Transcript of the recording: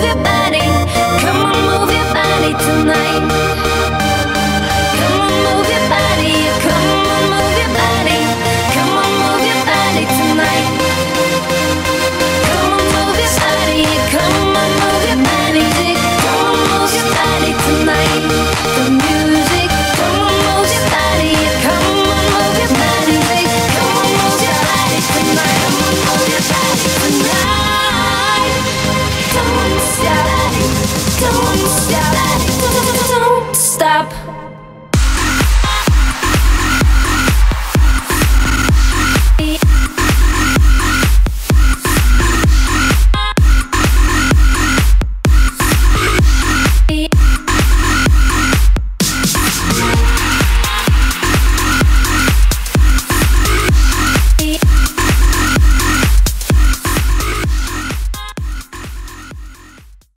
move